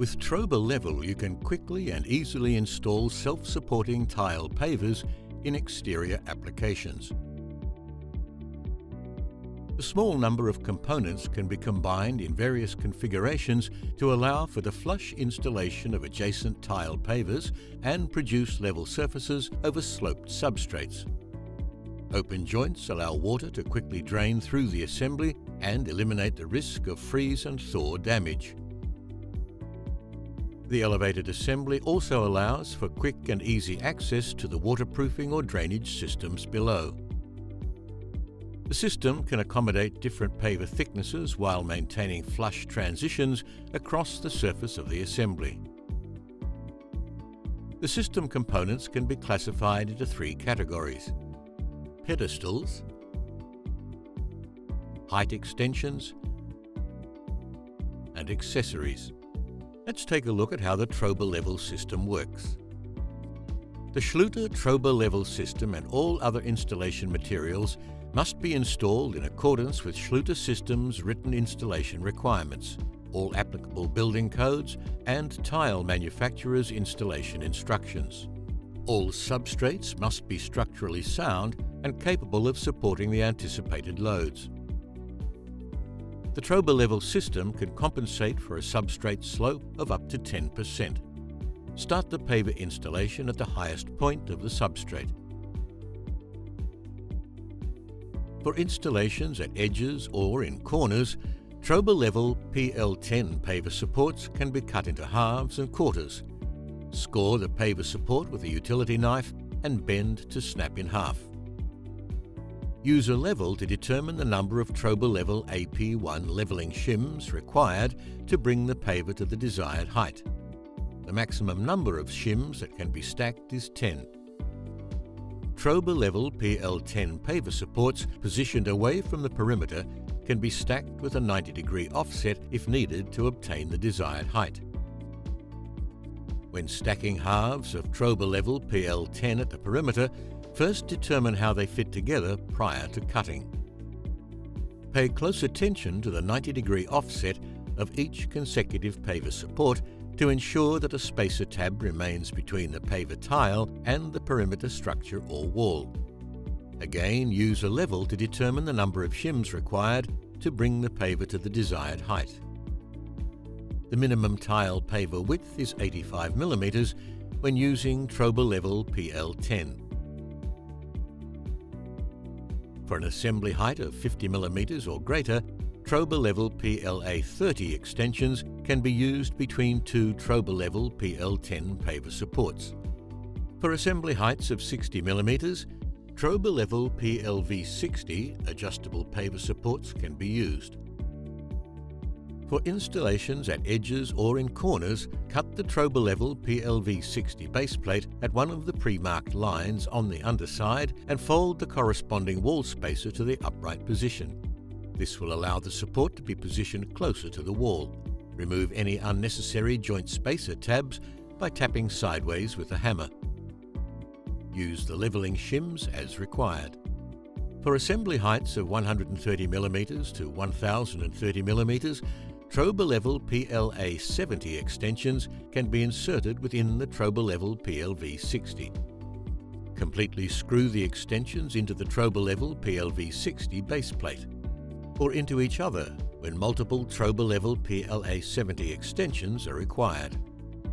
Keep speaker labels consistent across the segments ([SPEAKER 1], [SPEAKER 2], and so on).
[SPEAKER 1] With Troba Level, you can quickly and easily install self-supporting tile pavers in exterior applications. A small number of components can be combined in various configurations to allow for the flush installation of adjacent tile pavers and produce level surfaces over sloped substrates. Open joints allow water to quickly drain through the assembly and eliminate the risk of freeze and thaw damage. The elevated assembly also allows for quick and easy access to the waterproofing or drainage systems below. The system can accommodate different paver thicknesses while maintaining flush transitions across the surface of the assembly. The system components can be classified into three categories. Pedestals, height extensions, and accessories. Let's take a look at how the Troba level system works. The Schluter Troba level system and all other installation materials must be installed in accordance with Schluter Systems written installation requirements, all applicable building codes and tile manufacturers' installation instructions. All substrates must be structurally sound and capable of supporting the anticipated loads. The Troba level system can compensate for a substrate slope of up to 10%. Start the paver installation at the highest point of the substrate. For installations at edges or in corners, Troba level PL10 paver supports can be cut into halves and quarters. Score the paver support with a utility knife and bend to snap in half. Use a level to determine the number of Troba level AP1 levelling shims required to bring the paver to the desired height. The maximum number of shims that can be stacked is 10. Troba level PL10 paver supports positioned away from the perimeter can be stacked with a 90 degree offset if needed to obtain the desired height. When stacking halves of Troba level PL10 at the perimeter, First determine how they fit together prior to cutting. Pay close attention to the 90 degree offset of each consecutive paver support to ensure that a spacer tab remains between the paver tile and the perimeter structure or wall. Again, use a level to determine the number of shims required to bring the paver to the desired height. The minimum tile paver width is 85 mm when using Troba Level PL10. For an assembly height of 50mm or greater, Troba level PLA 30 extensions can be used between two Troba level PL10 paver supports. For assembly heights of 60mm, Troba level PLV 60 adjustable paver supports can be used. For installations at edges or in corners, cut the Troba level PLV60 baseplate at one of the pre-marked lines on the underside and fold the corresponding wall spacer to the upright position. This will allow the support to be positioned closer to the wall. Remove any unnecessary joint spacer tabs by tapping sideways with a hammer. Use the levelling shims as required. For assembly heights of 130mm to 1030mm, Troba level PLA 70 extensions can be inserted within the Troba level PLV 60. Completely screw the extensions into the Troba level PLV 60 base plate, or into each other when multiple Troba level PLA 70 extensions are required.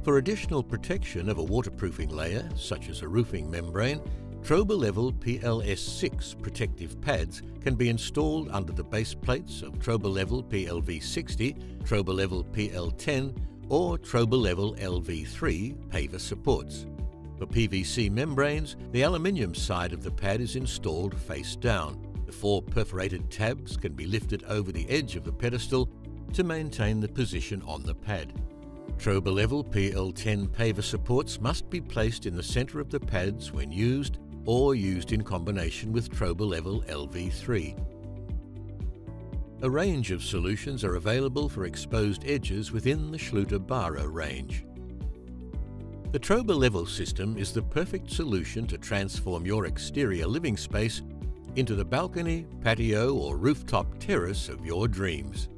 [SPEAKER 1] For additional protection of a waterproofing layer, such as a roofing membrane, Troba level PLS6 protective pads can be installed under the base plates of Troba level PLV60, Troba level PL10 or Troba level LV3 paver supports. For PVC membranes, the aluminium side of the pad is installed face down. The four perforated tabs can be lifted over the edge of the pedestal to maintain the position on the pad. Troba level PL10 paver supports must be placed in the centre of the pads when used or used in combination with Troba Level LV3. A range of solutions are available for exposed edges within the Schluter-Bara range. The Troba Level system is the perfect solution to transform your exterior living space into the balcony, patio or rooftop terrace of your dreams.